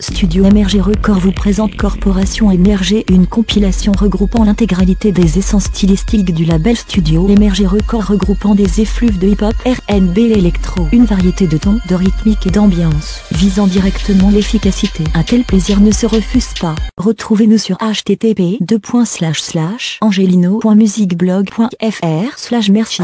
Studio MRG Record vous présente Corporation MRG, une compilation regroupant l'intégralité des essences stylistiques du label Studio MRG Record regroupant des effluves de hip-hop, R&B et électro, une variété de tons, de rythmique et d'ambiance, visant directement l'efficacité. Un tel plaisir ne se refuse pas. Retrouvez-nous sur http angelino.musicblog.fr merci.